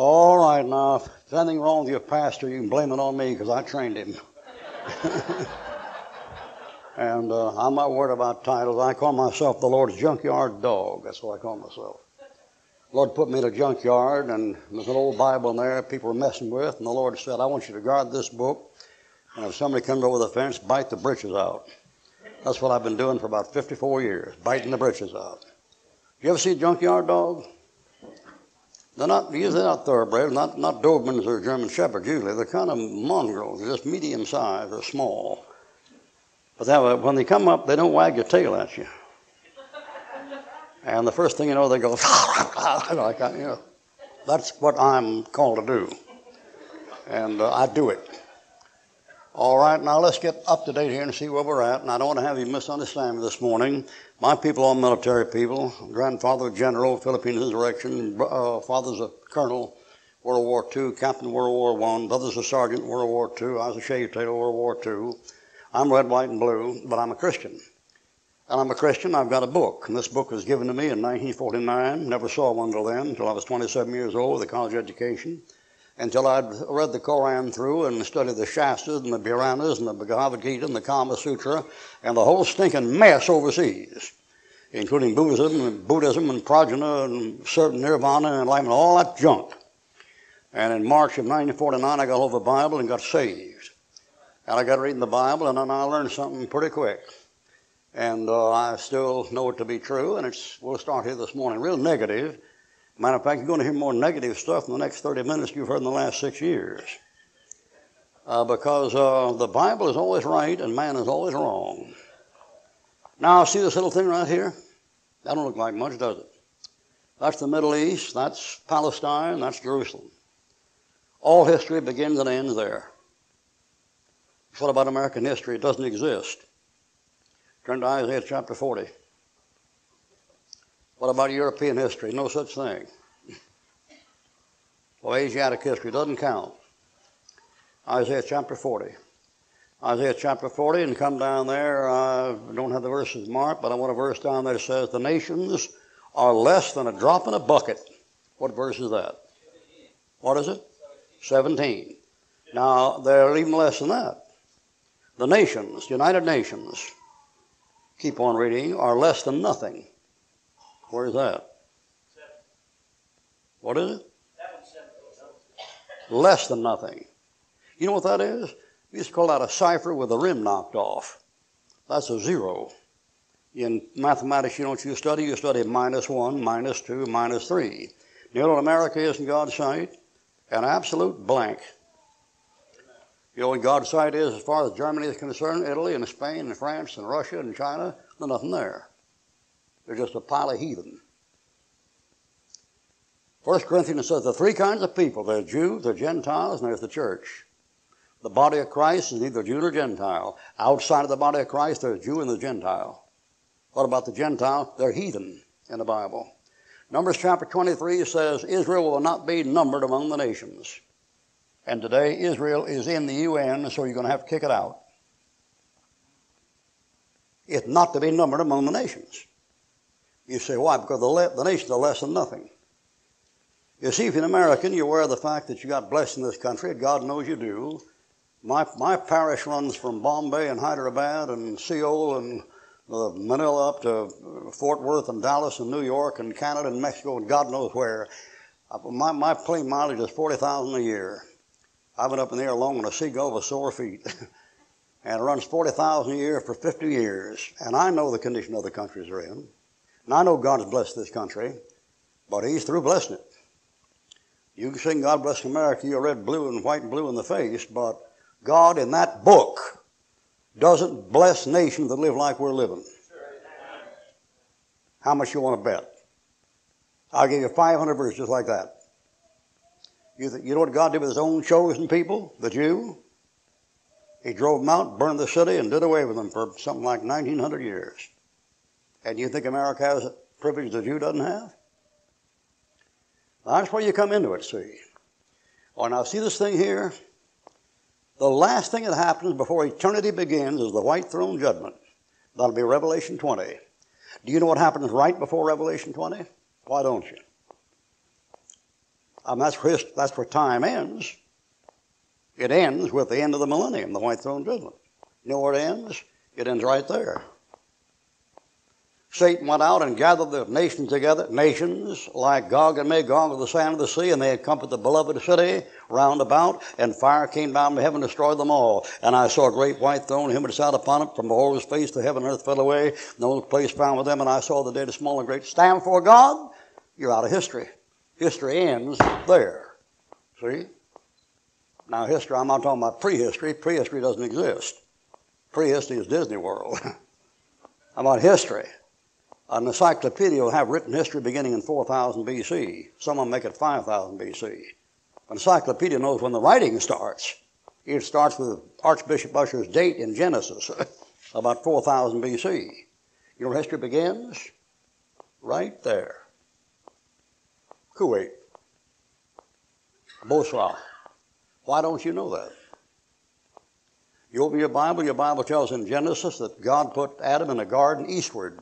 All right, now, if there's anything wrong with your pastor, you can blame it on me because I trained him. and uh, I'm not worried about titles. I call myself the Lord's junkyard dog. That's what I call myself. Lord put me in a junkyard, and there's an old Bible in there people were messing with, and the Lord said, I want you to guard this book, and if somebody comes over the fence, bite the britches out. That's what I've been doing for about 54 years, biting the britches out. You ever see a junkyard dog? They're not usually not thoroughbred, not not Dobermans or German Shepherds. Usually they're kind of mongrels. Just medium sized They're small. But that, when they come up, they don't wag your tail at you. And the first thing you know, they go like that. You know, that's what I'm called to do, and uh, I do it. All right, now let's get up to date here and see where we're at. And I don't want to have you misunderstand me this morning. My people are military people. Grandfather general, Philippine insurrection. Uh, father's a colonel, World War II. Captain, World War One. Brother's a sergeant, World War II. I was a shave tailor, World War II. I'm red, white, and blue, but I'm a Christian. And I'm a Christian. I've got a book, and this book was given to me in 1949. Never saw one till then, until I was 27 years old with a college education until I'd read the Koran through and studied the Shastras and the Puranas and the Bhagavad Gita and the Kama Sutra and the whole stinking mess overseas, including Buddhism and Buddhism and prajna and certain nirvana and enlightenment, all that junk. And in March of 1949, I got hold of the Bible and got saved. And I got reading the Bible, and then I learned something pretty quick. And uh, I still know it to be true, and it's, we'll start here this morning, real negative Matter of fact, you're going to hear more negative stuff in the next 30 minutes you've heard in the last six years. Uh, because uh, the Bible is always right and man is always wrong. Now, see this little thing right here? That don't look like much, does it? That's the Middle East, that's Palestine, that's Jerusalem. All history begins and ends there. What about American history? It doesn't exist. Turn to Isaiah chapter 40. What about European history? No such thing. Well, Asiatic history doesn't count. Isaiah chapter 40. Isaiah chapter 40, and come down there. I don't have the verses marked, but I want a verse down there that says, The nations are less than a drop in a bucket. What verse is that? What is it? 17. Now, they're even less than that. The nations, United Nations, keep on reading, are less than nothing. Where's that? What is it? Less than nothing. You know what that is? We used to call that a cipher with the rim knocked off. That's a zero. In mathematics, you know what you study? You study minus one, minus two, minus three. You know what America is in God's sight? An absolute blank. You know what God's sight is as far as Germany is concerned, Italy and Spain and France and Russia and China? There's nothing there. They're just a pile of heathen. First Corinthians says the three kinds of people there's Jews, there's Gentiles, and there's the church. The body of Christ is neither Jew nor Gentile. Outside of the body of Christ, there's Jew and the Gentile. What about the Gentile? They're heathen in the Bible. Numbers chapter 23 says Israel will not be numbered among the nations. And today Israel is in the UN, so you're going to have to kick it out. It's not to be numbered among the nations. You say, why? Because the, the nations are less than nothing. You see, if you're an American, you're aware of the fact that you got blessed in this country. God knows you do. My, my parish runs from Bombay and Hyderabad and Seoul and uh, Manila up to Fort Worth and Dallas and New York and Canada and Mexico and God knows where. Uh, my, my plane mileage is 40000 a year. I've been up in the air alone on a seagull with sore feet. and it runs 40000 a year for 50 years. And I know the condition other countries are in. I know God has blessed this country, but He's through blessing it. You can sing God Bless America, you're red, blue, and white and blue in the face, but God in that book doesn't bless nations that live like we're living. How much you want to bet? I'll give you 500 verses like that. You, th- you know what God did with his own chosen people, the Jew? He drove them out, burned the city, and did away with them for something like 1900 years. And you think America has a privilege the Jew doesn't have? That's where you come into it, see. Oh, now see this thing here? The last thing that happens before eternity begins is the white throne judgment. That'll be Revelation 20. Do you know what happens right before Revelation 20? Why don't you? Mean, that's where, that's where time ends. It ends with the end of the millennium, the white throne judgment. You know where it ends? It ends right there. Satan went out and gathered the nations together, nations like Gog and Magog of the sand of the sea, and they encompassed the beloved city round about, and fire came down from heaven and destroyed them all. And I saw a great white throne, him that sat upon it, from before his face the heaven and earth fell away, no place found with them, and I saw the dead, small and great, stand before God. You're out of history. History ends there. See? Now, history, I'm not talking about prehistory. Prehistory doesn't exist. Prehistory is Disney World. I'm about history. An encyclopedia will have written history beginning in 4000 BC. Some make it 5000 BC. An encyclopedia knows when the writing starts. It starts with Archbishop Ussher's date in Genesis, about 4000 BC. Your history begins? Right there. Kuwait. Basra. Why don't you know that? You open your Bible, your Bible tells in Genesis that God put Adam in a garden eastward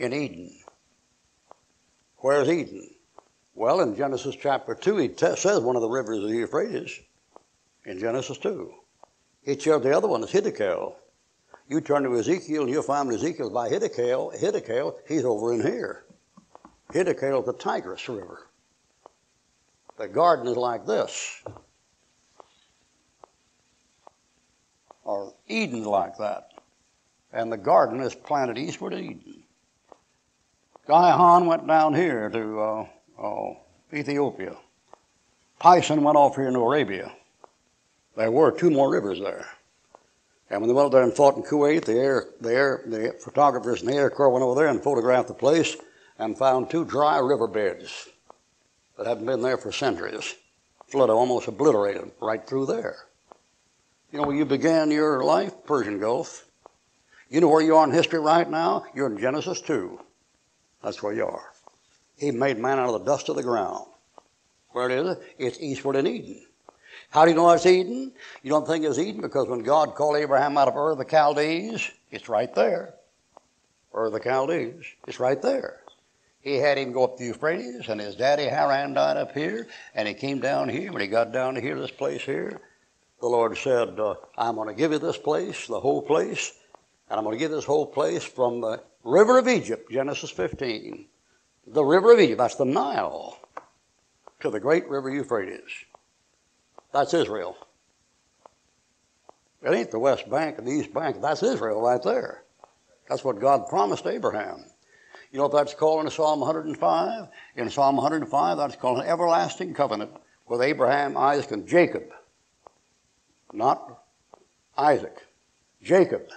in Eden. Where's Eden? Well, in Genesis chapter 2, he t- says one of the rivers of the Euphrates in Genesis 2. He chose the other one is Hiddekel. You turn to Ezekiel and you'll find Ezekiel by Hiddekel. Hiddekel, he's over in here. Hiddekel is the Tigris River. The garden is like this. Or Eden like that. And the garden is planted eastward of Eden. Gihon went down here to uh, uh, Ethiopia. Pison went off here to Arabia. There were two more rivers there. And when they went there and fought in Kuwait, the air, the air, the photographers in the Air Corps went over there and photographed the place and found two dry riverbeds that hadn't been there for centuries. Flood almost obliterated right through there. You know, when you began your life, Persian Gulf, you know where you are in history right now? You're in Genesis 2. That's where you are. He made man out of the dust of the ground. Where it is? It's eastward in Eden. How do you know it's Eden? You don't think it's Eden because when God called Abraham out of Ur of the Chaldees, it's right there. Ur of the Chaldees, it's right there. He had him go up the Euphrates, and his daddy Haran died up here, and he came down here. When he got down to here, this place here, the Lord said, uh, I'm going to give you this place, the whole place, and I'm going to give this whole place from the river of Egypt, Genesis 15. The river of Egypt, that's the Nile, to the great river Euphrates. That's Israel. It ain't the West Bank and the East Bank. That's Israel right there. That's what God promised Abraham. You know what that's called in Psalm 105? In Psalm 105, that's called an everlasting covenant with Abraham, Isaac, and Jacob. Not Isaac. Jacob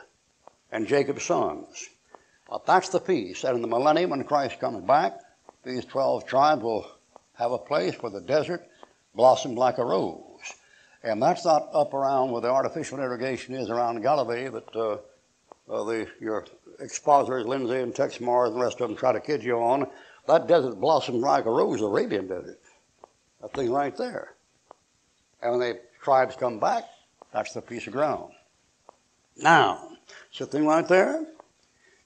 and Jacob's sons. Well, that's the peace. And in the millennium, when Christ comes back, these 12 tribes will have a place where the desert blossomed like a rose. And that's not up around where the artificial irrigation is around Galilee that uh, uh, the, your expositors, Lindsey and Texe Marrs and the rest of them try to kid you on. That desert blossomed like a rose, the Arabian desert. That thing right there. And when the tribes come back, that's the piece of ground. Now, so thing right there,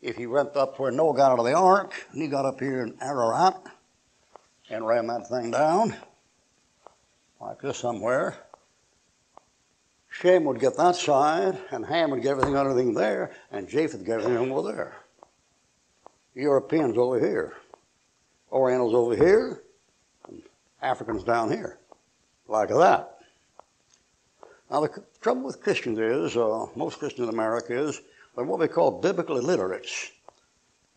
if he went up where Noah got out of the ark, and he got up here in Ararat and ran that thing down, like this somewhere, Shem would get that side, and Ham would get everything everything there, and Japheth would get everything over there. Europeans over here, Orientals over here, Africans down here, like that. Now the trouble with Christians is, uh, most Christians in America is, they're what we call biblical illiterates.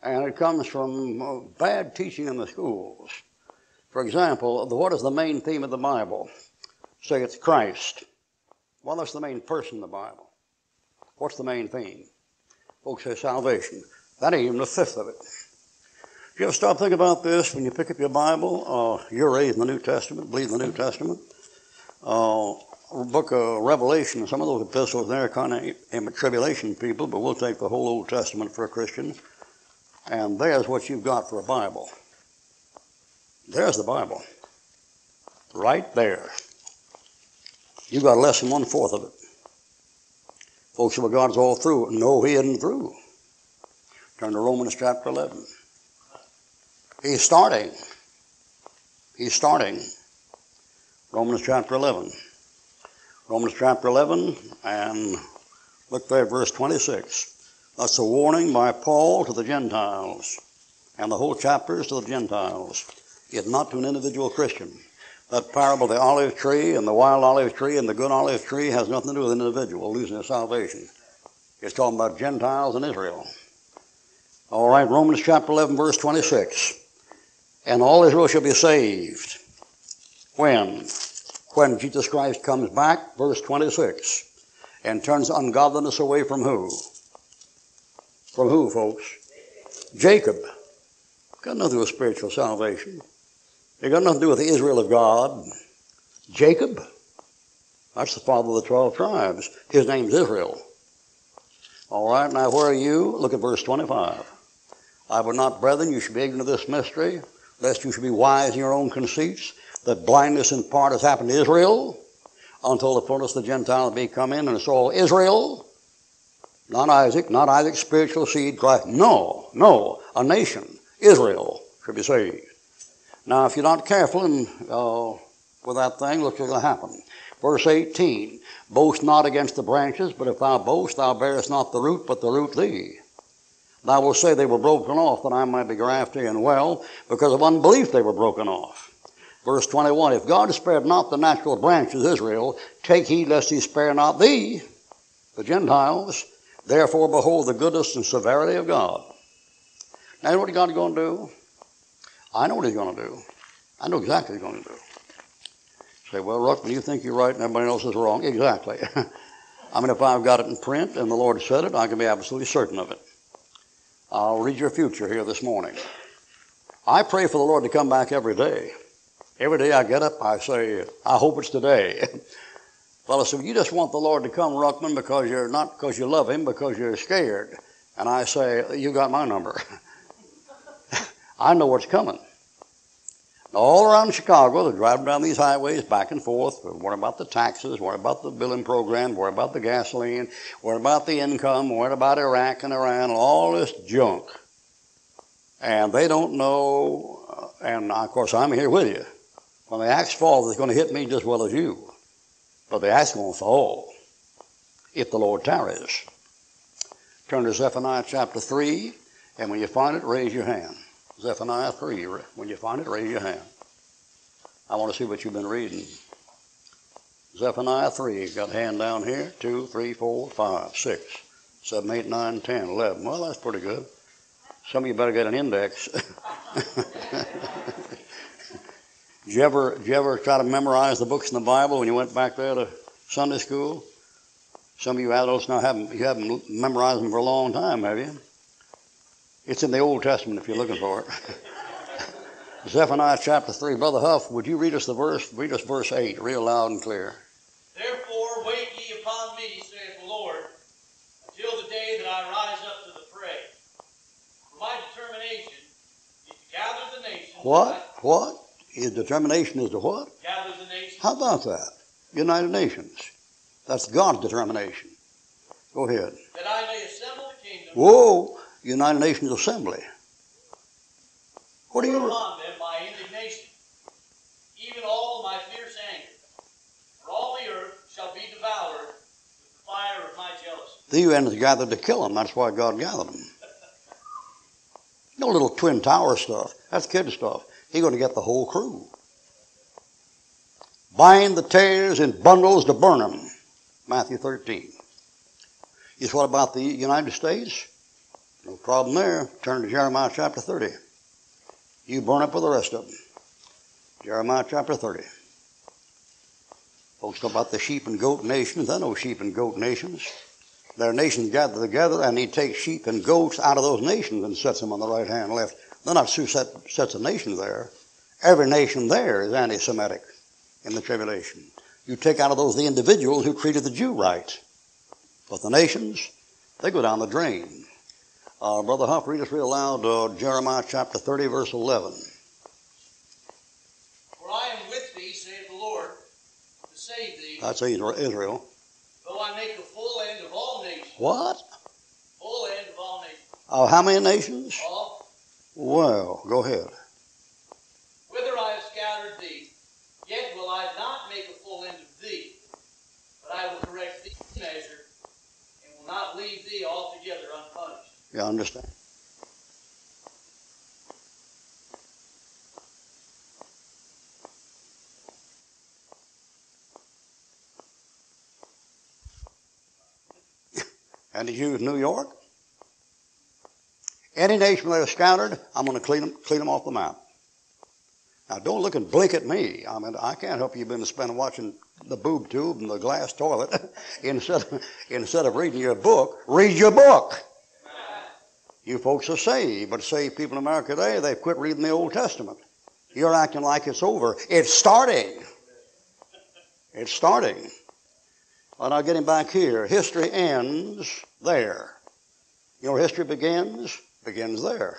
And it comes from uh, bad teaching in the schools. For example, the, what is the main theme of the Bible? Say it's Christ. Well, that's the main person in the Bible. What's the main theme? Folks say salvation. That ain't even the fifth of it. You ever stop thinking about this when you pick up your Bible? Uh, you're raised in the New Testament, believe in the New Testament. Uh, book of Revelation, some of those epistles there are kind of tribulation people, but we'll take the whole Old Testament for a Christian. And there's what you've got for a Bible. There's the Bible. Right there. You've got less than one fourth of it. Folks say, God's all through. No, He isn't through. Turn to Romans chapter 11. He's starting. He's starting. Romans chapter 11. Romans chapter 11, and look there at verse 26. That's a warning by Paul to the Gentiles, and the whole chapter is to the Gentiles, yet not to an individual Christian. That parable of the olive tree and the wild olive tree and the good olive tree has nothing to do with an individual losing their salvation. It's talking about Gentiles and Israel. All right, Romans chapter 11, verse 26. And all Israel shall be saved. When? When Jesus Christ comes back, verse 26, and turns ungodliness away from who? From who, folks? Jacob. Got nothing to do with spiritual salvation. It got nothing to do with the Israel of God. Jacob. That's the father of the 12 tribes. His name's Israel. All right, now where are you? Look at verse 25. I would not, brethren, you should be ignorant of this mystery, lest you should be wise in your own conceits, that blindness in part has happened to Israel, until the fullness of the Gentiles be come in, and it's all Israel, not Isaac, not Isaac's spiritual seed, Christ. No, no, a nation, Israel, should be saved. Now, if you're not careful and uh, with that thing, look what's going to happen. Verse 18, boast not against the branches, but if thou boast, thou bearest not the root, but the root thee. Thou wilt say they were broken off, that I might be grafted and well, because of unbelief they were broken off. Verse 21, if God spared not the natural branches, of Israel, take heed lest he spare not thee, the Gentiles. Therefore behold the goodness and severity of God. Now, what God's going to do? I know what he's going to do. I know exactly what he's going to do. Say, well, Ruckman, you think you're right and everybody else is wrong. Exactly. I mean, if I've got it in print and the Lord said it, I can be absolutely certain of it. I'll read your future here this morning. I pray for the Lord to come back every day. Every day I get up, I say, I hope it's today. Fellow said, you just want the Lord to come, Ruckman, because you're not because you love him, because you're scared. And I say, you got my number. I know what's coming. All around Chicago, they're driving down these highways back and forth, worrying about the taxes, worrying about the billing program, worrying about the gasoline, worrying about the income, worrying about Iraq and Iran, all this junk. And they don't know, and of course I'm here with you. When the axe falls, it's going to hit me just as well as you. But the axe won't fall if the Lord tarries. Turn to Zephaniah chapter 3, and when you find it, raise your hand. Zephaniah 3. When you find it, raise your hand. I want to see what you've been reading. Zephaniah 3. Got a hand down here. 2, 3, 4, 5, 6, 7, 8, 9, 10, 11. Well, that's pretty good. Some of you better get an index. did, you ever, did you ever try to memorize the books in the Bible when you went back there to Sunday school? Some of you adults now haven't, you haven't memorized them for a long time, have you? It's in the Old Testament if you're looking for it. Zephaniah chapter 3. Brother Huff, would you read us the verse? Read us verse 8, real loud and clear. Therefore wait ye upon me, saith the Lord, until the day that I rise up to the fray. For my determination is to gather the nations. What? What? His determination is to what? Gather the nations. How about that? United Nations. That's God's determination. Go ahead. That I may assemble the kingdom. Whoa! United Nations Assembly. What do Pour you? upon them my indignation, even all my fierce anger. For all the earth shall be devoured with the fire of my jealousy. The UN is gathered to kill them. That's why God gathered them. No little twin tower stuff. That's kid stuff. He's going to get the whole crew. Bind the tares in bundles to burn them. Matthew 13. Is what about the United States? No problem there. Turn to Jeremiah chapter 30. You burn up with the rest of them. Jeremiah chapter 30. Folks talk about the sheep and goat nations. There know sheep and goat nations. Their nations gathered together, and he takes sheep and goats out of those nations and sets them on the right hand and left. They're not two set, sets of nations there. Every nation there is anti Semitic in the tribulation. You take out of those the individuals who treated the Jew right. But the nations, they go down the drain. Uh, Brother Huff, read us real loud uh, Jeremiah chapter 30, verse 11. For I am with thee, saith the Lord, to save thee, That's Israel. though I make a full end of all nations. What? Full end of all nations. Uh, how many nations? All Well, go ahead. whither I have scattered thee, yet will I not make a full end of thee, but I will correct thee in measure, and will not leave thee altogether unpunished. You understand? and Jews of New York. Any nation that is scattered, I'm going to clean them, clean them off the map. Now, don't look and blink at me. I mean, I can't help you've been spending watching the boob tube and the glass toilet instead of, instead of reading your book. Read your book. You folks are saved, but saved people in America today, they've quit reading the Old Testament. You're acting like it's over. It's starting. It's starting. Well, now getting back here, history ends there. You know history begins? Begins there.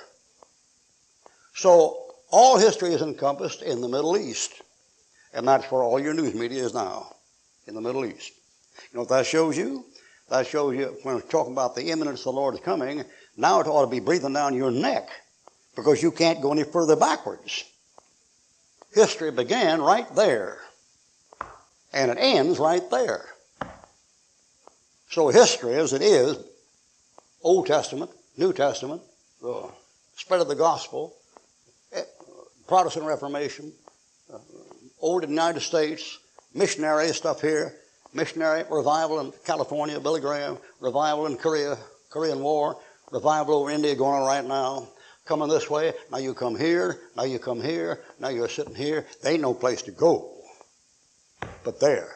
So all history is encompassed in the Middle East. And that's where all your news media is now, in the Middle East. You know what that shows you? That shows you, when we're talking about the imminence of the Lord's coming, now it ought to be breathing down your neck because you can't go any further backwards. History began right there, and it ends right there. So, history as it is, Old Testament, New Testament, the spread of the gospel, Protestant Reformation, uh, old United States, missionary stuff here, missionary revival in California, Billy Graham, revival in Korea, Korean War, revival over India going on right now. Coming this way, now you come here, now you come here, now you're sitting here. There ain't no place to go but there.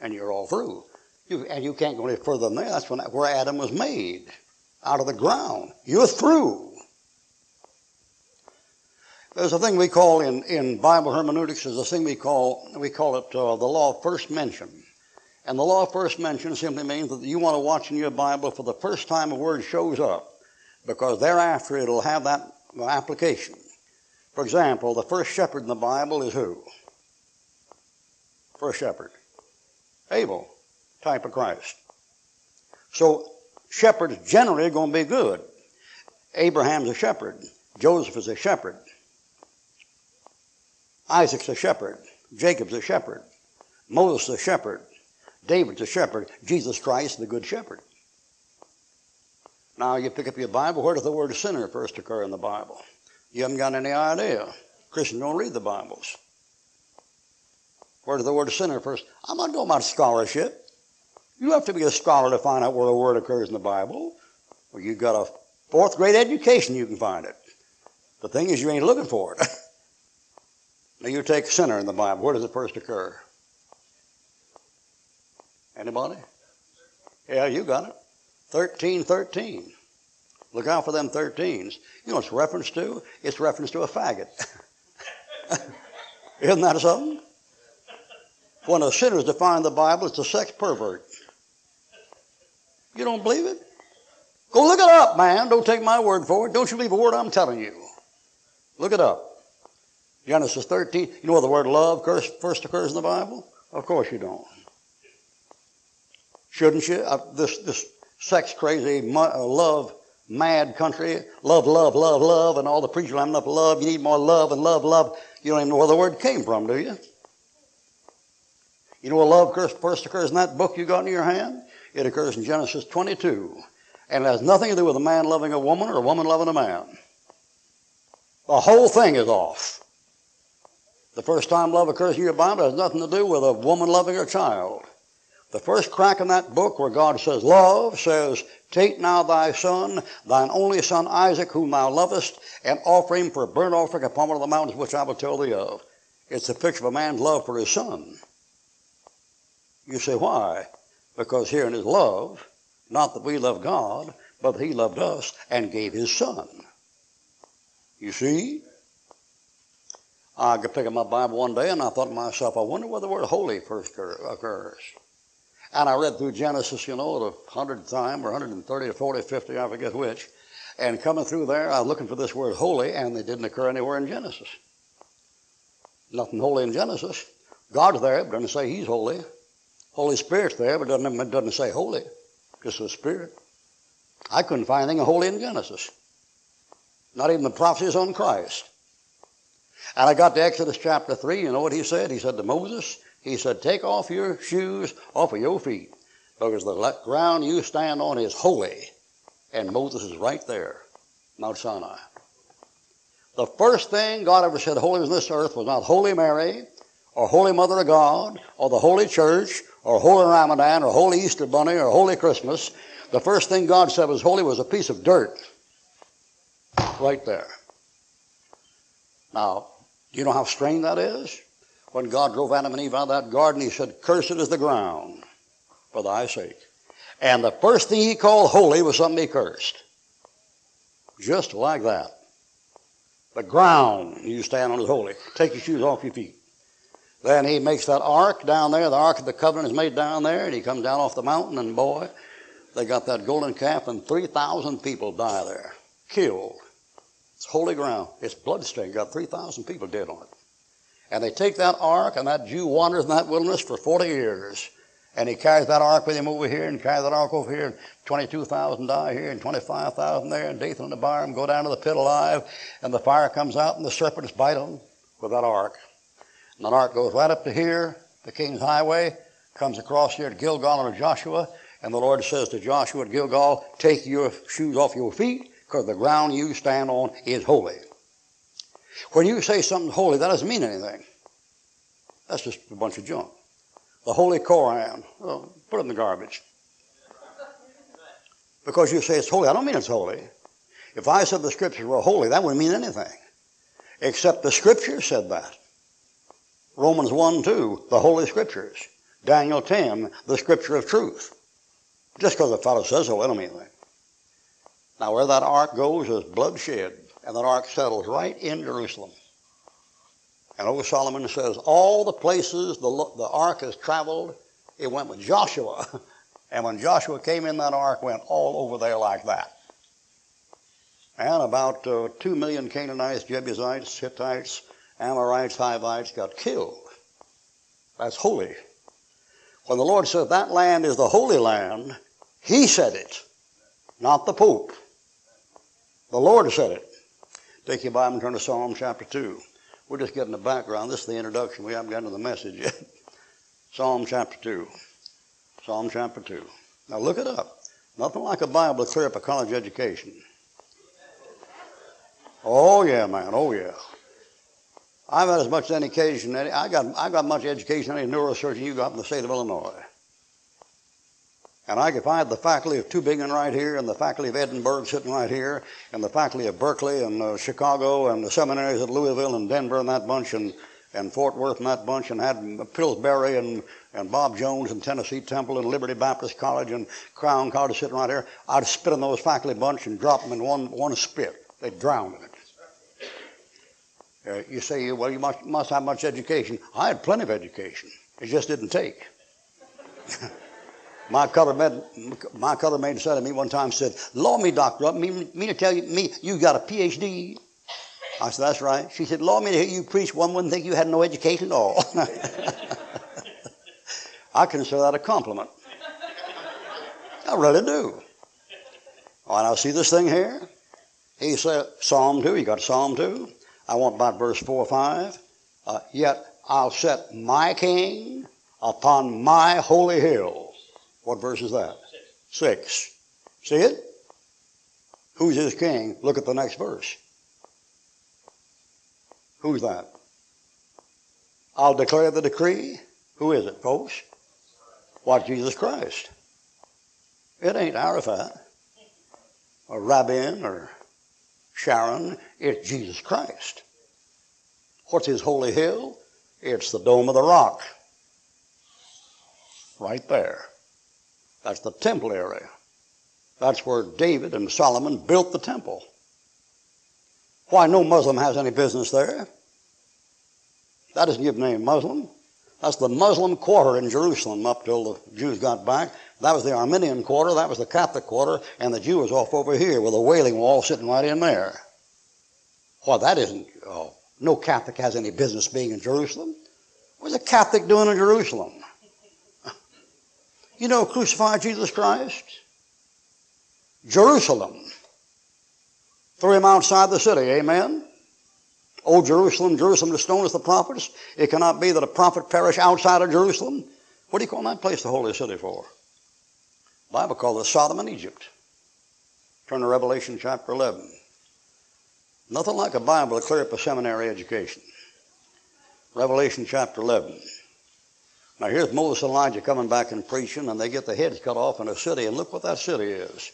And you're all through. You, and you can't go any further than there. That's when, where Adam was made, out of the ground. You're through. There's a thing we call in, in Bible hermeneutics, there's a thing we call, we call it uh, the law of first mention. And the law of first mention simply means that you want to watch in your Bible for the first time a word shows up, because thereafter it'll have that application. For example, the first shepherd in the Bible is who? First shepherd. Abel, type of Christ. So shepherds generally are going to be good. Abraham's a shepherd. Joseph is a shepherd. Isaac's a shepherd. Jacob's a shepherd. Moses a shepherd. David's a shepherd. Jesus Christ, the good shepherd. Now you pick up your Bible. Where does the word sinner first occur in the Bible? You haven't got any idea. Christians don't read the Bibles. Where does the word sinner first? I'm not talking about scholarship. You have to be a scholar to find out where a word occurs in the Bible. Well, you've got a fourth grade education, you can find it. The thing is, you ain't looking for it. Now you take sinner in the Bible. Where does it first occur? Anybody? Yeah, you got it. 13, 13. Look out for them 13s. You know it's reference to? It's reference to a faggot. Isn't that something? When a sinner is defined in the Bible, it's a sex pervert. You don't believe it? Go look it up, man. Don't take my word for it. Don't you believe a word I'm telling you. Look it up. Genesis 13. You know where the word love first occurs in the Bible? Of course you don't. Shouldn't you? Uh, this, this sex crazy, uh, love mad country, love, love, love, love, and all the preachers have enough love. You need more love and love, love. You don't even know where the word came from, do you? You know where love first occurs in that book you got in your hand? It occurs in Genesis 22. And has nothing to do with a man loving a woman or a woman loving a man. The whole thing is off. The first time love occurs in your Bible has nothing to do with a woman loving her child. The first crack in that book where God says, Love, says, Take now thy son, thine only son Isaac, whom thou lovest, and offer him for a burnt offering upon one of the mountains which I will tell thee of. It's a picture of a man's love for his son. You say, why? Because herein is love, not that we love God, but that he loved us and gave his son. You see? I could pick up my Bible one day and I thought to myself, I wonder where the word holy first occurs. And I read through Genesis, you know, the hundredth time or 130 or 40 or 50, I forget which. And coming through there, I was looking for this word holy, and it didn't occur anywhere in Genesis. Nothing holy in Genesis. God's there, but doesn't say He's holy. Holy Spirit's there, but doesn't, doesn't say holy, just the Spirit. I couldn't find anything holy in Genesis. Not even the prophecies on Christ. And I got to Exodus chapter 3, you know what he said? He said to Moses, he said, Take off your shoes off of your feet, because the ground you stand on is holy. And Moses is right there, Mount Sinai. The first thing God ever said holy was this earth was not Holy Mary, or Holy Mother of God, or the Holy Church, or Holy Ramadan, or Holy Easter Bunny, or Holy Christmas. The first thing God said was holy was a piece of dirt. Right there. Now, do you know how strange that is? When God drove Adam and Eve out of that garden, he said, Cursed is the ground for thy sake. And the first thing he called holy was something he cursed. Just like that. The ground you stand on is holy. Take your shoes off your feet. Then he makes that ark down there. The ark of the covenant is made down there, and he comes down off the mountain, and boy, they got that golden calf, and 3,000 people die there, killed. It's holy ground. It's bloodstained. Got 3,000 people dead on it. And they take that ark, and that Jew wanders in that wilderness for 40 years. And he carries that ark with him over here, and carries that ark over here, and 22,000 die here, and 25,000 there, and Dathan and Abiram go down to the pit alive, and the fire comes out, and the serpents bite them with that ark. And that ark goes right up to here, the king's highway, comes across here to Gilgal and Joshua, and the Lord says to Joshua at Gilgal, Take your shoes off your feet, because the ground you stand on is holy. When you say something's holy, that doesn't mean anything. That's just a bunch of junk. The Holy Koran, well, put it in the garbage. Because you say it's holy, I don't mean it's holy. If I said the scriptures were holy, that wouldn't mean anything. Except the scriptures said that. Romans 1 2, the Holy Scriptures. Daniel 10, the Scripture of truth. Just because a fellow says so, it don't mean. Now, where that ark goes is bloodshed and that ark settles right in Jerusalem. And old Solomon says, all the places the, the ark has traveled, it went with Joshua. and when Joshua came in, that ark went all over there like that. And about uh, two million Canaanites, Jebusites, Hittites, Amorites, Hivites got killed. That's holy. When the Lord said that land is the holy land, He said it, not the Pope. The Lord said it. Take your Bible and turn to Psalm chapter 2. We're just getting the background. This is the introduction. We haven't gotten to the message yet. Psalm chapter 2. Psalm chapter 2. Now look it up. Nothing like a Bible to clear up a college education. Oh, yeah, man. Oh, yeah. I've had as much education. I got I got much education any neurosurgeon you got in the state of Illinois. And I, could find the faculty of Tübingen right here, and the faculty of Edinburgh sitting right here, and the faculty of Berkeley and uh, Chicago, and the seminaries at Louisville and Denver and that bunch, and, and Fort Worth and that bunch, and had Pillsbury and, and Bob Jones and Tennessee Temple and Liberty Baptist College and Crown College sitting right here, I'd spit on those faculty bunch and drop them in one, one spit. They'd drown in it. Uh, you say, well, you must, must have much education. I had plenty of education. It just didn't take. My color mate, my color mate said to me one time, said, Law me, doctor, me, me to tell you, me, you got a PhD. I said, that's right. She said, Law me to hear you preach, one wouldn't think you had no education at all. I consider that a compliment. I really do. Right, I see this thing here? He said, Psalm 2, you got Psalm 2. I want about verse 4 or 5. Uh, Yet I'll set my king upon my holy hill. What verse is that? Six. See it? Who's his king? Look at the next verse. Who's that? I'll declare the decree. Who is it, folks? What, Jesus Christ? It ain't Arafat or Rabin or Sharon. It's Jesus Christ. What's his holy hill? It's the Dome of the Rock. Right there. That's the temple area. That's where David and Solomon built the temple. Why, no Muslim has any business there. That doesn't give name Muslim. That's the Muslim quarter in Jerusalem up till the Jews got back. That was the Armenian quarter, that was the Catholic quarter, and the Jew was off over here with a wailing wall sitting right in there. Why, that isn't, oh, no Catholic has any business being in Jerusalem. What's a Catholic doing in Jerusalem? You know, crucified Jesus Christ? Jerusalem. Threw him outside the city, amen? O Jerusalem, Jerusalem, the stonest the prophets. It cannot be that a prophet perish outside of Jerusalem. What do you call that place the holy city for? The Bible calls it Sodom and Egypt. Turn to Revelation chapter 11. Nothing like a Bible to clear up a seminary education. Revelation chapter 11. Now here's Moses and Elijah coming back and preaching, and they get the heads cut off in a city, and look what that city is.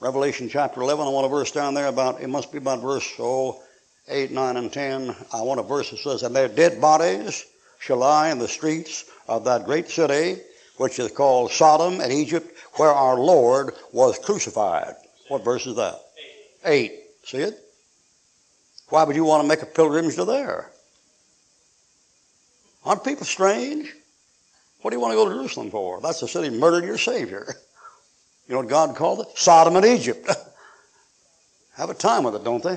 Revelation chapter 11, I want a verse down there about, it must be about verse, oh, 8, 9, and 10. I want a verse that says, And their dead bodies shall lie in the streets of that great city, which is called Sodom and Egypt, where our Lord was crucified. What verse is that? Eight. See it? Why would you want to make a pilgrimage to there? Aren't people strange? What do you want to go to Jerusalem for? That's the city murdered your Savior. You know what God called it? Sodom and Egypt. Have a time with it, don't they?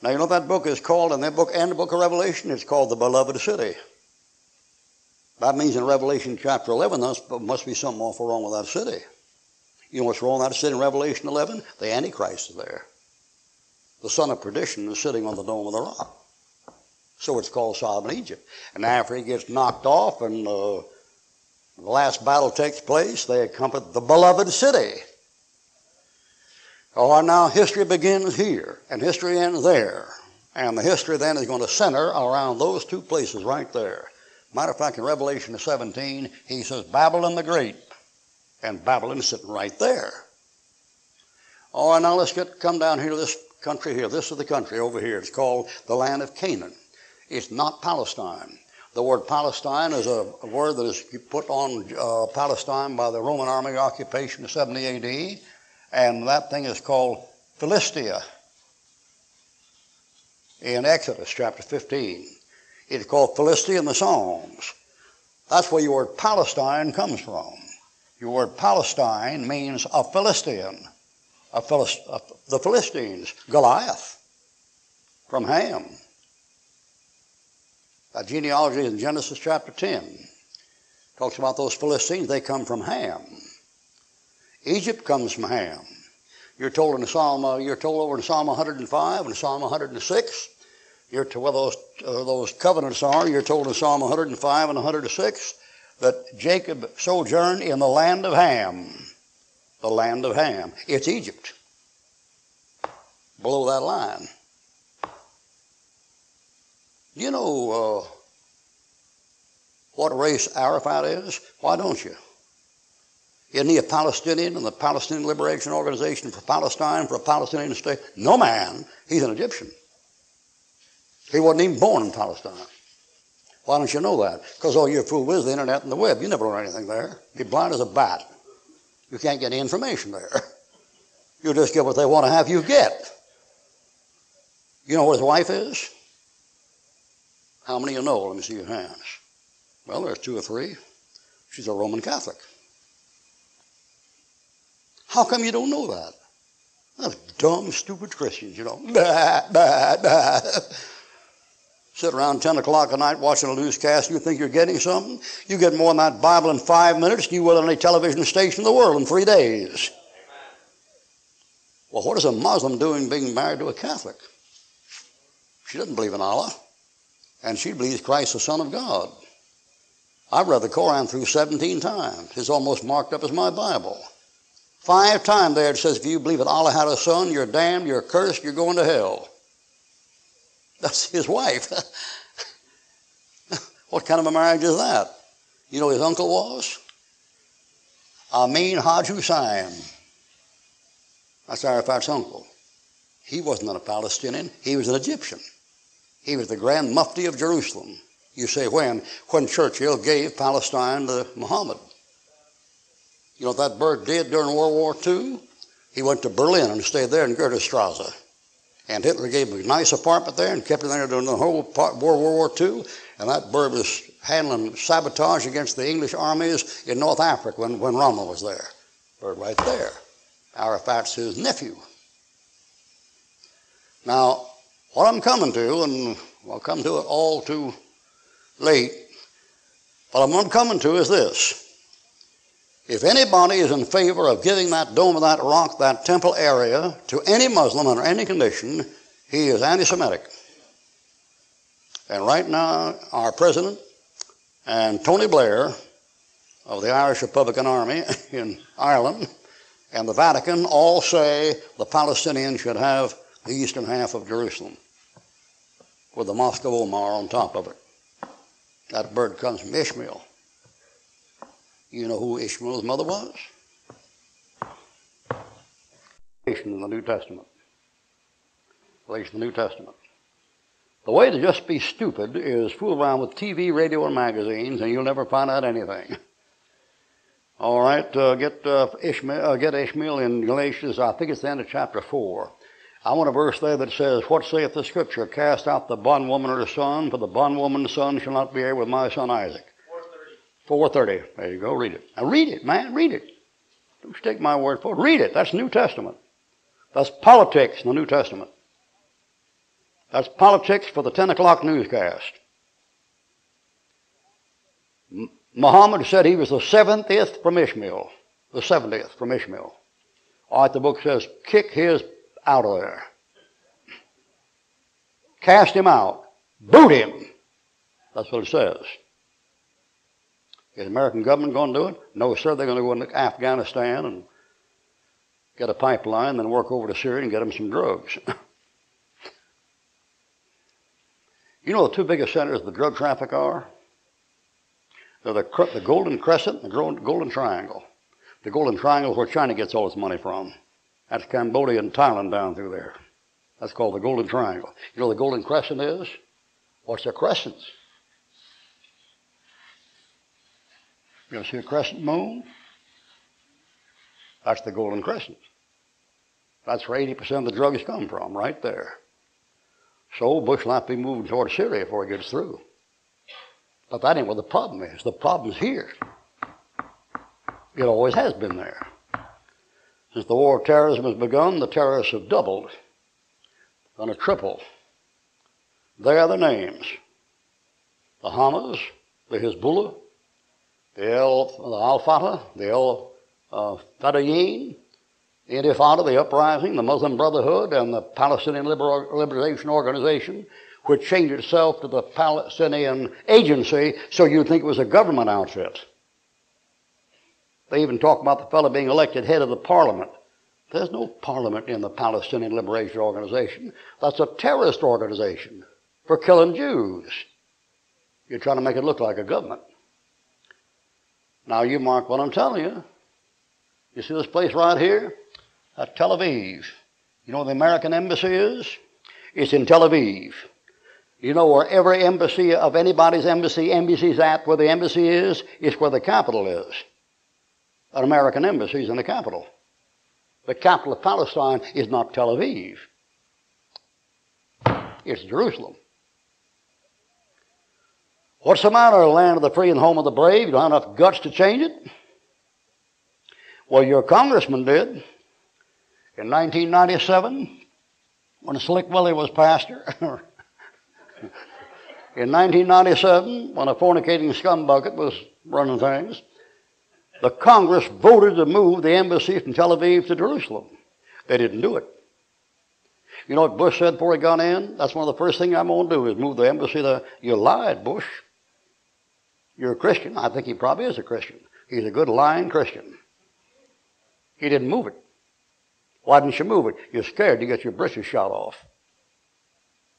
Now, you know that book is called in that book and the book of Revelation? It's called the Beloved City. That means in Revelation chapter 11, there must be something awful wrong with that city. You know what's wrong with that city in Revelation 11? The Antichrist is there. The son of perdition is sitting on the dome of the rock. So it's called Sodom and Egypt. And after he gets knocked off and uh, the last battle takes place, they accompany the beloved city. Oh, now history begins here, and history ends there. And the history then is going to center around those two places right there. Matter of fact, in Revelation 17, he says Babylon the Great, and Babylon is sitting right there. Oh, and now let's get come down here to this country here. This is the country over here. It's called the land of Canaan. It's not Palestine. The word Palestine is a, a word that is put on uh, Palestine by the Roman army occupation of 70 AD, and that thing is called Philistia in Exodus chapter 15. It's called Philistia in the Psalms. That's where your word Palestine comes from. Your word Palestine means a Philistine, a Philist- a, the Philistines, Goliath, from Ham. That genealogy in Genesis chapter 10 talks about those Philistines. They come from Ham. Egypt comes from Ham. You're told in Psalm, uh, you're told over in Psalm 105 and Psalm 106. You're to where those uh, those covenants are. You're told in Psalm 105 and 106 that Jacob sojourned in the land of Ham. The land of Ham. It's Egypt. Below that line. You know uh, what race Arafat is? Why don't you? Isn't he a Palestinian in the Palestinian Liberation Organization for Palestine, for a Palestinian state? No, man. He's an Egyptian. He wasn't even born in Palestine. Why don't you know that? Because all you're fooled with is the internet and the web. You never learn anything there. You're blind as a bat. You can't get any information there. You just get what they want to have you get. You know where his wife is? How many of you know? Let me see your hands. Well, there's two or three. She's a Roman Catholic. How come you don't know that? Those dumb, stupid Christians, you know. Bah, bah, bah. Sit around 10 o'clock at night watching a newscast, you think you're getting something? You get more than that Bible in five minutes than you will on any television station in the world in three days. Well, what is a Muslim doing being married to a Catholic? She doesn't believe in Allah and she believes Christ the Son of God. I've read the Koran through 17 times. It's almost marked up as my Bible. Five times there it says, if you believe that Allah had a son, you're damned, you're cursed, you're going to hell. That's his wife. what kind of a marriage is that? You know his uncle was? Amin Haj Hussein. That's Arafat's uncle. He wasn't a Palestinian, he was an Egyptian. He was the Grand Mufti of Jerusalem. You say when? When Churchill gave Palestine to Muhammad. You know what that bird did during World War II? He went to Berlin and stayed there in Goethestrasse. And Hitler gave him a nice apartment there and kept him there during the whole part, World War II. And that bird was handling sabotage against the English armies in North Africa when, when Rommel was there. Bird right there. Arafat's his nephew. Now, what I'm coming to, and I'll come to it all too late, what I'm coming to is this. If anybody is in favor of giving that dome of that rock, that temple area, to any Muslim under any condition, he is anti Semitic. And right now, our president and Tony Blair of the Irish Republican Army in Ireland and the Vatican all say the Palestinians should have the eastern half of Jerusalem with the Mosque of Omar on top of it. That bird comes from Ishmael. You know who Ishmael's mother was? In the New Testament. Relation to the New Testament. The way to just be stupid is fool around with TV, radio, and magazines, and you'll never find out anything. All right, uh, get uh, Ishmael, uh, get Ishmael in Galatians. I think it's the end of chapter four. I want a verse there that says, "What saith the Scripture? Cast out the bondwoman or the son, for the bondwoman's son shall not be heir with my son Isaac." Four thirty. There you go. Read it. Now read it, man. Read it. Don't take my word for it. Read it. That's New Testament. That's politics in the New Testament. That's politics for the 10 o'clock newscast. Muhammad said he was the 70th from Ishmael. The 70th from Ishmael. All right, the book says, kick his out of there. Cast him out. Boot him. That's what it says. Is the American government going to do it? No, sir. They're going to go into Afghanistan and get a pipeline, then work over to Syria and get them some drugs. you know the two biggest centers of the drug traffic are? They're the, the Golden Crescent and the Golden Triangle. The Golden Triangle is where China gets all its money from. That's Cambodia and Thailand down through there. That's called the Golden Triangle. You know the Golden Crescent is? What's a crescent? You ever see a crescent moon? That's the Golden Crescent. That's where 80% of the drugs come from, right there. So Bush might be moving toward Syria before he gets through. But that ain't what the problem is. The problem's here. It always has been there. Since the war of terrorism has begun, the terrorists have doubled, gonna triple. They are the names. The Hamas, the Hezbollah, the Al, the Al Fatah, the Al uh, the Intifada, the uprising, the Muslim Brotherhood, and the Palestinian Liber- Liberation Organization, which changed itself to the Palestinian Agency so you'd think it was a government outfit. They even talk about the fellow being elected head of the parliament. There's no parliament in the Palestinian Liberation Organization. That's a terrorist organization for killing Jews. You're trying to make it look like a government. Now, you mark what I'm telling you. You see this place right here? At Tel Aviv. You know where the American embassy is? It's in Tel Aviv. You know where every embassy of anybody's embassy, embassy's at, where the embassy is, is where the capital is. An American embassy is in the capital. The capital of Palestine is not Tel Aviv. It's Jerusalem. What's the matter, land of the free and home of the brave? You don't have enough guts to change it? Well, your congressman did. In 1997, when Slick Willie was pastor, in 1997, when a fornicating scumbucket was running things, the Congress voted to move the embassy from Tel Aviv to Jerusalem. They didn't do it. You know what Bush said before he got in? That's one of the first things I'm going to do is move the embassy to. You lied, Bush. You're a Christian. I think he probably is a Christian. He's a good lying Christian. He didn't move it. Why didn't you move it? You're scared to get your britches shot off.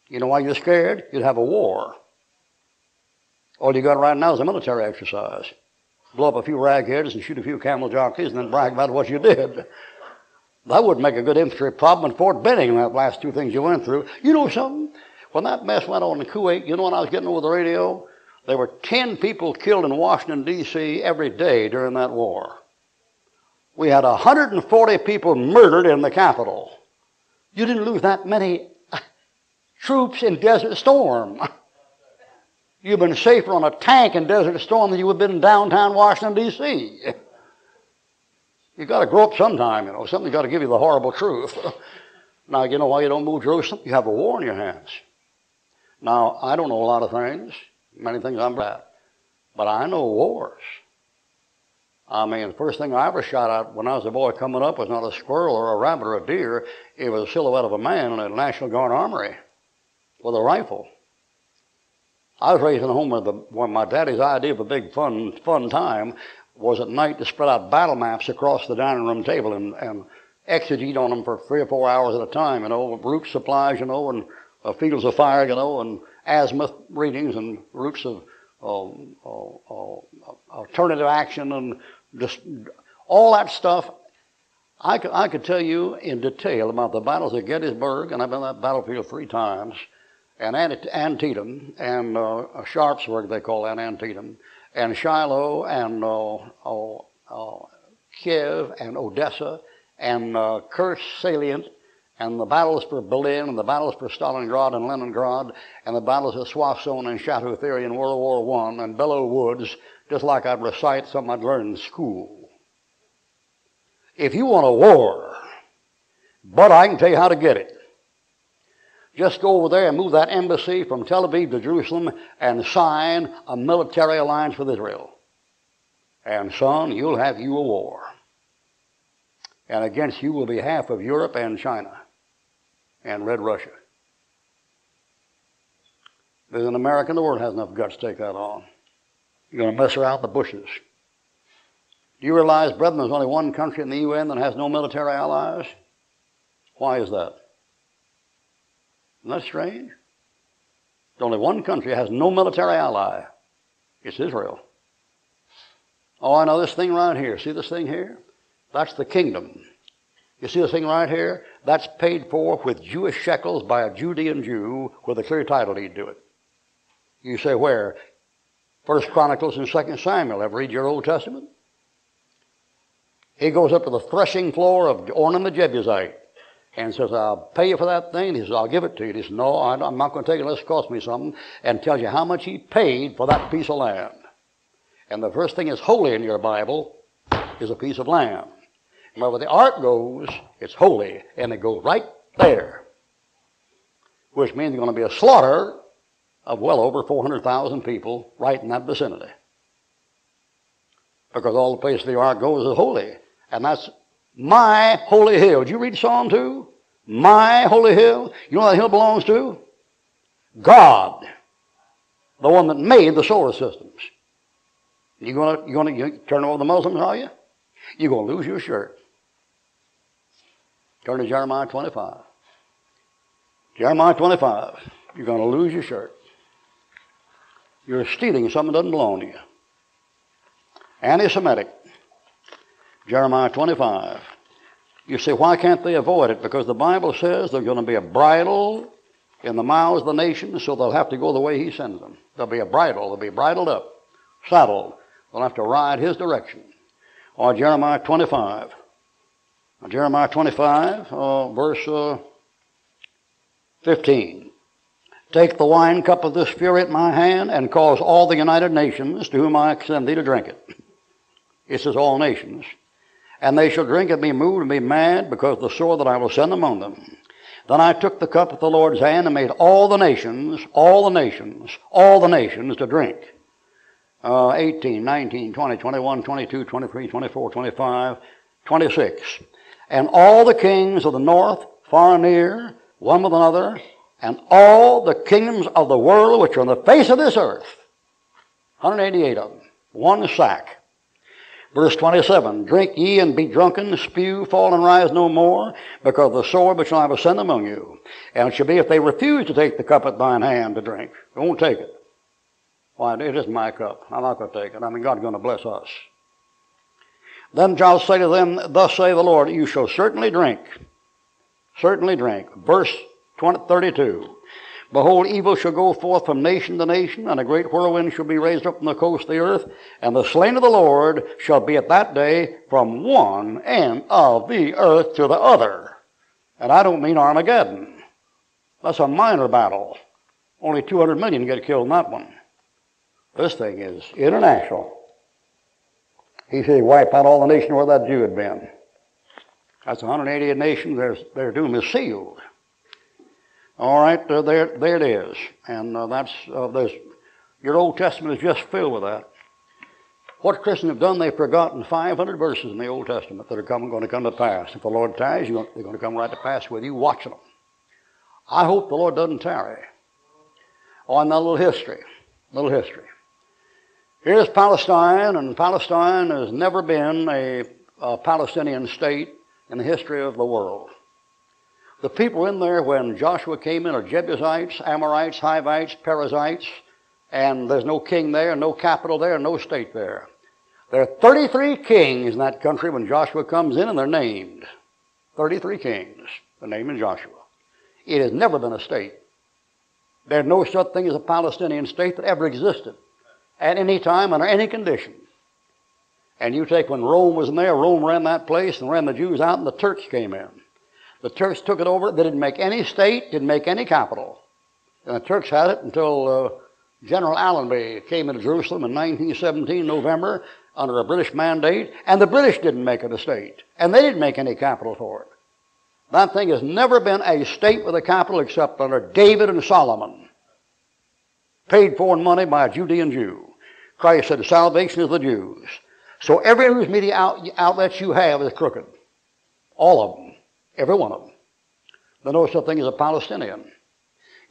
You know why you're scared? You'd have a war. All you got right now is a military exercise. Blow up a few ragheads and shoot a few camel jockeys and then brag about what you did. That wouldn't make a good infantry problem in Fort Benning, that last two things you went through. You know something? When that mess went on in Kuwait, you know when I was getting over the radio? There were 10 people killed in Washington, D.C. every day during that war. We had 140 people murdered in the capital. You didn't lose that many uh, troops in Desert Storm. You've been safer on a tank in Desert Storm than you would have been in downtown Washington, D.C. You've got to grow up sometime, you know. Something's got to give you the horrible truth. now, you know why you don't move Jerusalem? You have a war in your hands. Now, I don't know a lot of things, many things I'm bad, but I know wars. I mean, the first thing I ever shot at when I was a boy coming up was not a squirrel or a rabbit or a deer. It was a silhouette of a man in a National Guard armory with a rifle. I was raised in a home where, the, where my daddy's idea of a big fun fun time was at night to spread out battle maps across the dining room table and, and exegete on them for three or four hours at a time, you know, with route supplies, you know, and uh, fields of fire, you know, and azimuth readings and routes of uh, uh, alternative action and just all that stuff. I could, I could tell you in detail about the battles of Gettysburg, and I've been on that battlefield three times, and Antietam, and uh, Sharpsburg, they call that Antietam, and Shiloh, and uh, uh, Kiev, and Odessa, and uh, salient, and the battles for Berlin, and the battles for Stalingrad and Leningrad, and the battles of Soissons and Chateau Thierry in World War I, and Belleau Woods, just like I'd recite something I'd learned in school. If you want a war, but I can tell you how to get it. Just go over there and move that embassy from Tel Aviv to Jerusalem and sign a military alliance with Israel. And son, you'll have you a war. And against you will be half of Europe and China and Red Russia. There's an American in the world has enough guts to take that on. You're going to mess around the bushes. Do you realize, brethren, there's only one country in the UN that has no military allies? Why is that? Isn't that strange? There's only one country has no military ally. It's Israel. Oh, I know this thing right here. See this thing here? That's the kingdom. You see this thing right here? That's paid for with Jewish shekels by a Judean Jew with a clear title deed to it. You say, where? First Chronicles and Second Samuel. Ever read your Old Testament? He goes up to the threshing floor of Ornan the Jebusite and says, I'll pay you for that thing. He says, I'll give it to you. He says, No, I'm not going to take it unless it costs me something. And tells you how much he paid for that piece of land. And the first thing is holy in your Bible is a piece of land. Where the ark goes, it's holy, and it goes right there. Which means there's going to be a slaughter of well over 400,000 people right in that vicinity. Because all the place the ark goes is holy. And that's my holy hill. Did you read Psalm 2? My holy hill. You know what that hill belongs to? God. The one that made the solar systems. You gonna you gonna you turn over the Muslims, are you? You're gonna lose your shirt. Turn to Jeremiah 25. Jeremiah 25. You're gonna lose your shirt. You're stealing something that doesn't belong to you. Anti-Semitic. Jeremiah 25. You say, why can't they avoid it? Because the Bible says there's going to be a bridle in the mouths of the nations, so they'll have to go the way he sends them. There'll be a bridle. They'll be bridled up, saddled. They'll have to ride his direction. Or Jeremiah 25. Jeremiah 25, uh, verse uh, 15. Take the wine cup of this fury at my hand and cause all the united nations to whom I send thee to drink it. It says all nations. And they shall drink and be moved and be mad because the sword that I will send among them. Then I took the cup of the Lord's hand and made all the nations, all the nations, all the nations to drink. Uh, 18, 19, 20, 21, 22, 23, 24, 25, 26. And all the kings of the north, far and near, one with another, and all the kingdoms of the world which are on the face of this earth, 188 of them, one sack, Verse 27 Drink ye and be drunken, spew, fall and rise no more, because the sword which I will send among you. And it shall be if they refuse to take the cup at thine hand to drink. They won't take it. Why, it isn't my cup. I'm not going to take it. I mean, God's going to bless us. Then shall say to them, Thus say the Lord, you shall certainly drink. Certainly drink. Verse 20, 32. Behold, evil shall go forth from nation to nation, and a great whirlwind shall be raised up from the coast of the earth, and the slain of the Lord shall be at that day from one end of the earth to the other. And I don't mean Armageddon. That's a minor battle. Only 200 million get killed in that one. This thing is international. He said wipe out all the nations where that Jew had been. That's 188 nations. Their, their doom is sealed. All right, uh, there, there it is. And uh, that's, uh, there's, your Old Testament is just filled with that. What Christians have done, they've forgotten 500 verses in the Old Testament that are coming, going to come to pass. If the Lord tarries, they're going to come right to pass with you watching them. I hope the Lord doesn't tarry. On that little history. Little history. Here's Palestine, and Palestine has never been a, a Palestinian state in the history of the world. The people in there when Joshua came in are Jebusites, Amorites, Hivites, Perizzites, and there's no king there, no capital there, no state there. There are 33 kings in that country when Joshua comes in, and they're named. 33 kings. The name is Joshua. It has never been a state. There's no such thing as a Palestinian state that ever existed at any time under any condition. And you take when Rome was in there, Rome ran that place and ran the Jews out, and the Turks came in. The Turks took it over. They didn't make any state, didn't make any capital. And the Turks had it until uh, General Allenby came into Jerusalem in 1917, November, under a British mandate, and the British didn't make it a state. And they didn't make any capital for it. That thing has never been a state with a capital except under David and Solomon. Paid for in money by a Judean Jew. Christ said, the salvation is the Jews. So every news media out, outlet you have is crooked. All of them. Every one of them. There's no such thing as a Palestinian.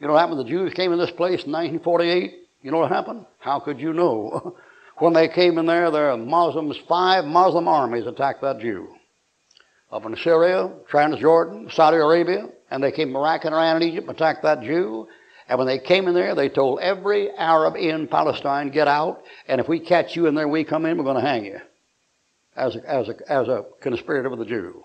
You know what happened? The Jews came in this place in 1948. You know what happened? How could you know? when they came in there, there were Muslims, five Muslim armies attacked that Jew. Up in Syria, Transjordan, Saudi Arabia, and they came Moroccan around in Egypt, attacked that Jew. And when they came in there, they told every Arab in Palestine, get out, and if we catch you in there, we come in, we're going to hang you. As a, as a, as a conspirator with the Jew.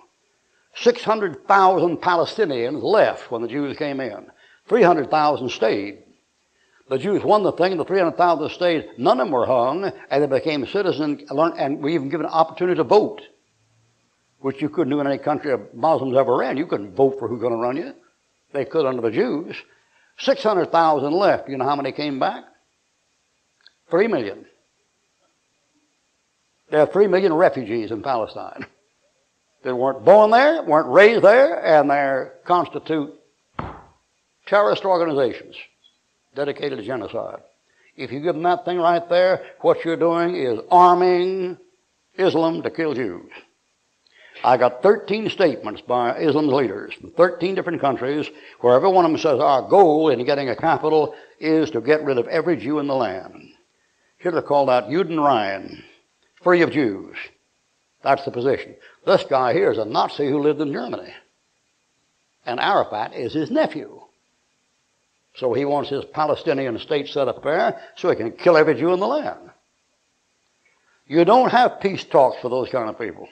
600,000 Palestinians left when the Jews came in. 300,000 stayed. The Jews won the thing, the 300,000 stayed. None of them were hung, and they became citizens, and were even given an opportunity to vote, which you couldn't do in any country of Muslims ever ran. You couldn't vote for who's going to run you. They could under the Jews. 600,000 left. You know how many came back? Three million. There are three million refugees in Palestine. They weren't born there, weren't raised there, and they constitute terrorist organizations dedicated to genocide. If you give them that thing right there, what you're doing is arming Islam to kill Jews. I got 13 statements by Islam's leaders from 13 different countries where every one of them says our goal in getting a capital is to get rid of every Jew in the land. Hitler called out Judenrein, free of Jews. That's the position. This guy here is a Nazi who lived in Germany. And Arafat is his nephew. So he wants his Palestinian state set up there so he can kill every Jew in the land. You don't have peace talks for those kind of people.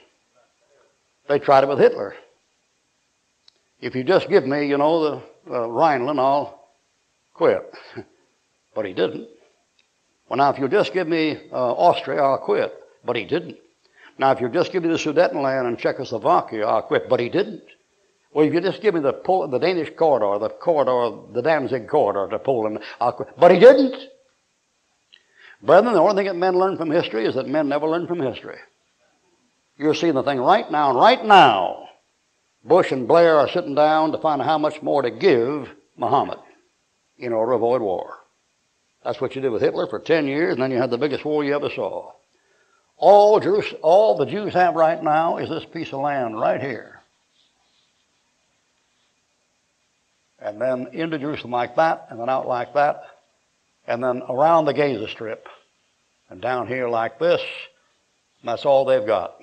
They tried it with Hitler. If you just give me, you know, the uh, Rhineland, I'll quit. but he didn't. Well, now, if you just give me uh, Austria, I'll quit. But he didn't. Now, if you just give me the Sudetenland and Czechoslovakia, I'll quit. But he didn't. Well, if you just give me the, Pol- the Danish corridor, the corridor, the Danzig corridor to Poland, I'll quit. But he didn't. Brethren, the only thing that men learn from history is that men never learn from history. You're seeing the thing right now, and right now, Bush and Blair are sitting down to find out how much more to give Muhammad in order to avoid war. That's what you did with Hitler for 10 years, and then you had the biggest war you ever saw. All, Jews, all the Jews have right now is this piece of land right here. And then into Jerusalem like that, and then out like that, and then around the Gaza Strip, and down here like this, and that's all they've got.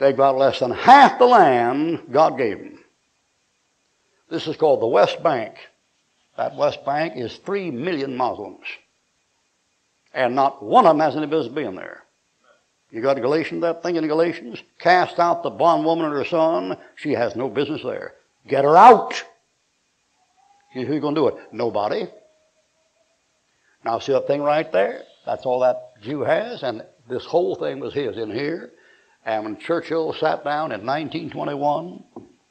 They've got less than half the land God gave them. This is called the West Bank. That West Bank is three million Muslims. And not one of them has any business being there. You got Galatians, that thing in Galatians? Cast out the bondwoman and her son. She has no business there. Get her out. Who's going to do it? Nobody. Now, see that thing right there? That's all that Jew has, and this whole thing was his in here. And when Churchill sat down in 1921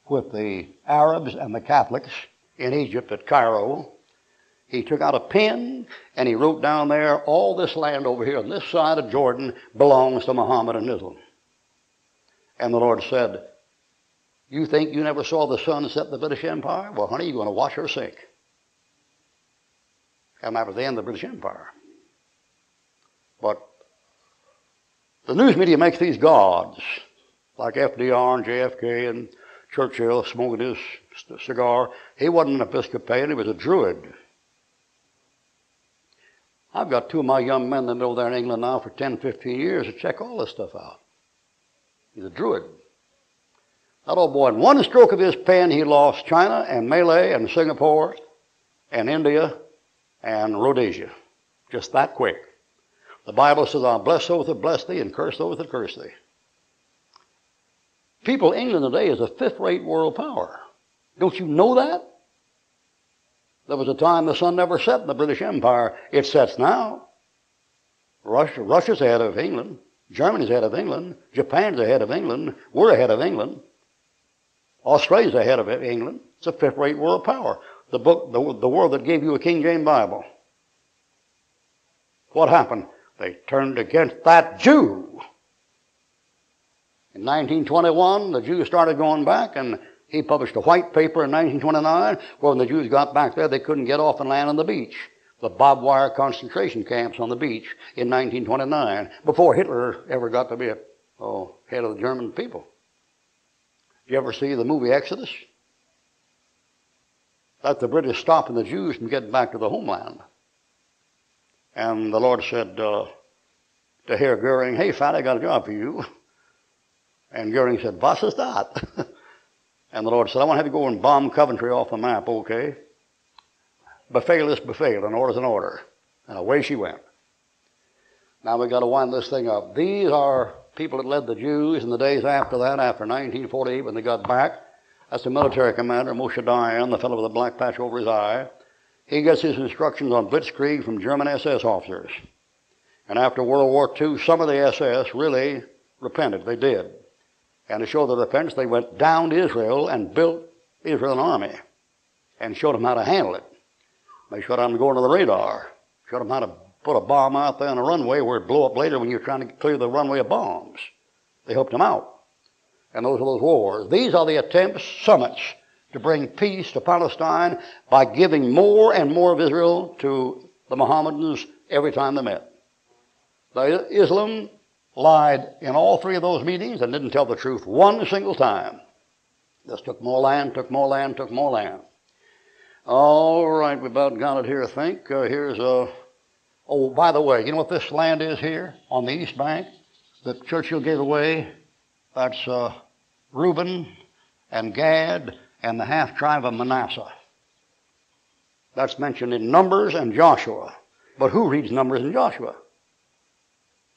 with the Arabs and the Catholics in Egypt at Cairo, he took out a pen and he wrote down there, all this land over here on this side of Jordan belongs to Muhammad and Islam. And the Lord said, You think you never saw the sun set the British Empire? Well, honey, you're going to watch her sink. And that was the end of the British Empire. But the news media makes these gods, like FDR and JFK and Churchill smoking his cigar. He wasn't an Episcopalian, he was a Druid. I've got two of my young men that over there in England now for 10, 15 years to check all this stuff out. He's a druid. That old boy, in one stroke of his pen, he lost China and Malay and Singapore and India and Rhodesia. Just that quick. The Bible says, I'll bless those that bless thee and curse those that curse thee. People, England today is a fifth rate world power. Don't you know that? There was a time the sun never set in the British Empire. It sets now. Russia, Russia's ahead of England. Germany's ahead of England. Japan's ahead of England. We're ahead of England. Australia's ahead of England. It's a fifth rate world power. The book, the, the world that gave you a King James Bible. What happened? They turned against that Jew. In 1921, the Jews started going back, and he published a white paper in 1929 where when the Jews got back there, they couldn't get off and land on the beach. The barbed wire concentration camps on the beach in 1929, before Hitler ever got to be a oh, head of the German people. Did you ever see the movie Exodus? That's the British stopping the Jews from getting back to the homeland. And the Lord said uh, to Herr Goering, Hey, fat, I got a job for you. And Goering said, Was is that? and the Lord said, I want to have you go and bomb Coventry off the map, okay? Befehl is befehl, an order is an order. And away she went. Now we've got to wind this thing up. These are people that led the Jews in the days after that, after 1948, when they got back. That's the military commander, Moshe Dayan, the fellow with the black patch over his eye. He gets his instructions on blitzkrieg from German SS officers. And after World War II, some of the SS really repented. They did. And to show their repentance, they went down to Israel and built Israel an army and showed them how to handle it. They showed them going to the radar, showed them how to put a bomb out there on a runway where it'd blow up later when you're trying to clear the runway of bombs. They helped them out. And those are those wars. These are the attempts, summits, to bring peace to Palestine by giving more and more of Israel to the Mohammedans every time they met. The Islam lied in all three of those meetings and didn't tell the truth one single time. Just took more land, took more land, took more land. All right, we about got it here, I think. Uh, here's a. Oh, by the way, you know what this land is here on the east bank that Churchill gave away? That's uh, Reuben and Gad and the half tribe of Manasseh. That's mentioned in Numbers and Joshua. But who reads Numbers and Joshua?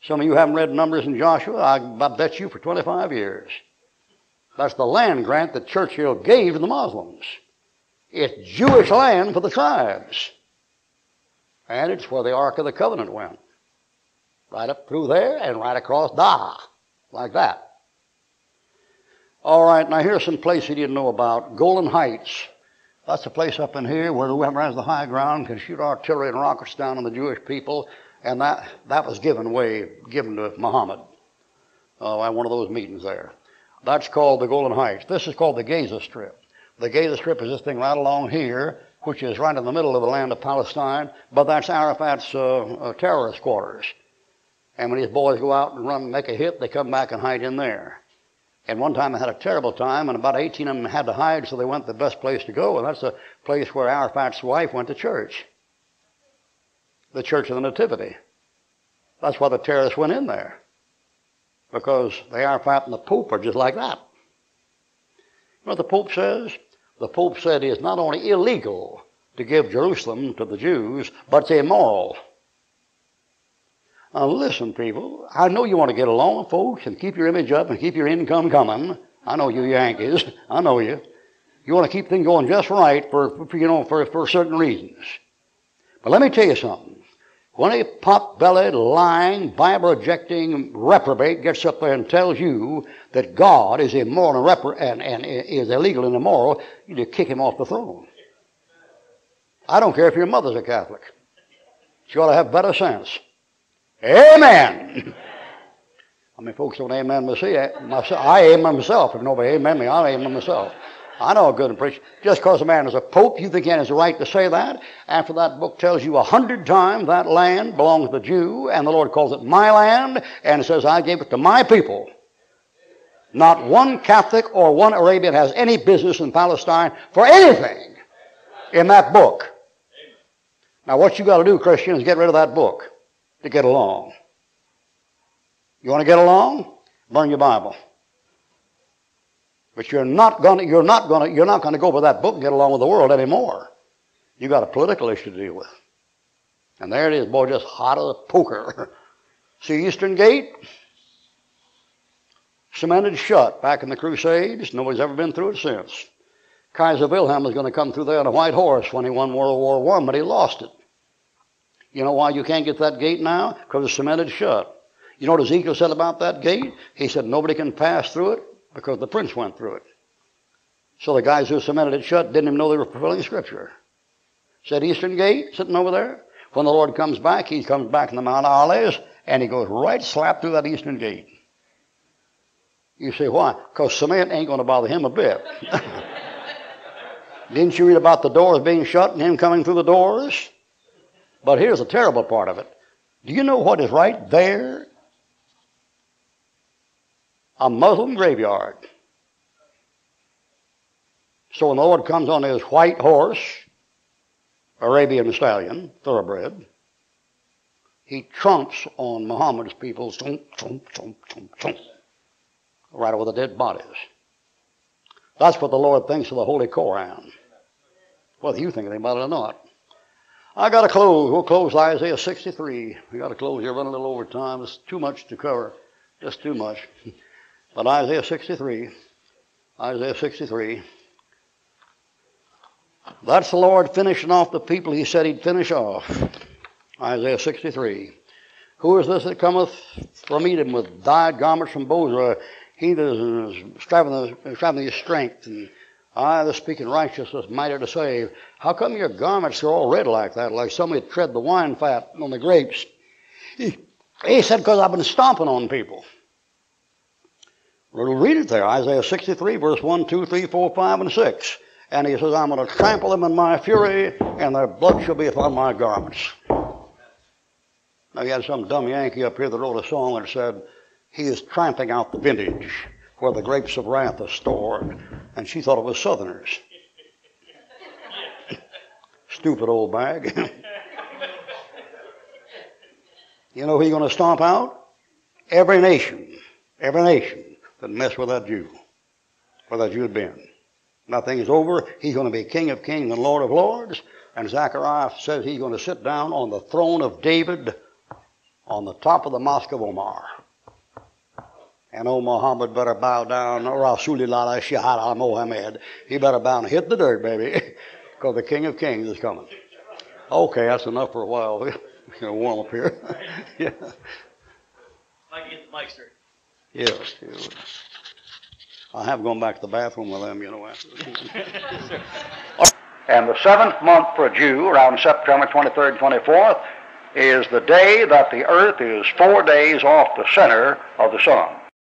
Some of you haven't read Numbers and Joshua, I, I bet you, for 25 years. That's the land grant that Churchill gave to the Muslims. It's Jewish land for the tribes. And it's where the Ark of the Covenant went. Right up through there and right across Dah. Like that. All right, now here's some place you didn't know about. Golan Heights. That's a place up in here where whoever has the high ground can shoot artillery and rockets down on the Jewish people and that, that was given away, given to Muhammad uh, at one of those meetings there. That's called the Golan Heights. This is called the Gaza Strip. The Gaza Strip is this thing right along here, which is right in the middle of the land of Palestine, but that's Arafat's uh, uh, terrorist quarters. And when his boys go out and run, and make a hit, they come back and hide in there. And one time I had a terrible time, and about 18 of them had to hide, so they went to the best place to go, and that's the place where Arafat's wife went to church the Church of the Nativity. That's why the terrorists went in there. Because the Arafat and the Pope are just like that. You know what the Pope says? The Pope said it's not only illegal to give Jerusalem to the Jews, but it's immoral. Now listen, people, I know you want to get along, folks, and keep your image up and keep your income coming. I know you Yankees. I know you. You want to keep things going just right for, for you know, for, for certain reasons. But let me tell you something. When a pot-bellied, lying, Bible-rejecting reprobate gets up there and tells you that God is immoral and, repro- and, and is illegal and immoral, you need to kick him off the throne. I don't care if your mother's a Catholic. She ought to have better sense. Amen. I mean, folks don't amen me. See, I amen myself. If nobody amen me, I amen myself. I know a good preacher. Just because a man is a pope, you think he has a right to say that. After that book tells you a hundred times that land belongs to the Jew, and the Lord calls it my land, and says, I gave it to my people. Not one Catholic or one Arabian has any business in Palestine for anything in that book. Now, what you got to do, Christian, is get rid of that book to get along. You want to get along? Burn your Bible. But you're not going to, you're not going to, you're not going to go with that book and get along with the world anymore. You got a political issue to deal with. And there it is, boy, just hot as a poker. See Eastern Gate? Cemented shut back in the Crusades. Nobody's ever been through it since. Kaiser Wilhelm was going to come through there on a white horse when he won World War I, but he lost it. You know why you can't get that gate now? Because it's cemented shut. You know what Ezekiel said about that gate? He said nobody can pass through it because the prince went through it. So the guys who cemented it shut didn't even know they were fulfilling Scripture. Said Eastern Gate, sitting over there. When the Lord comes back, he comes back in the Mount of Olives, and he goes right slap through that Eastern Gate. You say, why? Because cement ain't going to bother him a bit. Didn't you read about the doors being shut and him coming through the doors? But here's the terrible part of it. Do you know what is right there? A Muslim graveyard. So when the Lord comes on his white horse, Arabian stallion, thoroughbred, he trumps on Muhammad's people, thump, thump, thump, thump, right over the dead bodies. That's what the Lord thinks of the Holy Koran. Whether you think anything about it or not. I got to close. We'll close Isaiah 63. We got to close here. Running a little over time. It's too much to cover. Just too much. But Isaiah 63. Isaiah 63. That's the Lord finishing off the people he said he'd finish off. Isaiah 63. Who is this that cometh from Edom with dyed garments from Bozrah? He that is striving, striving his strength and I, the speaking righteousness, mighty to save. How come your garments are all red like that, like somebody tread the wine fat on the grapes? He, he said, because I've been stomping on people. We'll read it there, Isaiah 63, verse 1, 2, 3, 4, 5, and 6. And he says, I'm going to trample them in my fury, and their blood shall be upon my garments. Now, you had some dumb Yankee up here that wrote a song that said, He is tramping out the vintage where the grapes of wrath are stored. And she thought it was Southerners. Stupid old bag. you know who you're going to stomp out? Every nation, every nation that messed with that Jew, where that Jew had been. Nothing is over. He's going to be King of kings and Lord of lords. And Zechariah says he's going to sit down on the throne of David on the top of the Mosque of Omar. And old Muhammad better bow down, Rasulullah Shahada Mohammed. He better bow and hit the dirt, baby, because the King of Kings is coming. Okay, that's enough for a while. We're going to warm up here. yeah. I can get the mic straight. Yes, yes. I have gone back to the bathroom with them, you know. After. and the seventh month for a Jew, around September 23rd, 24th, is the day that the earth is four days off the center of the sun.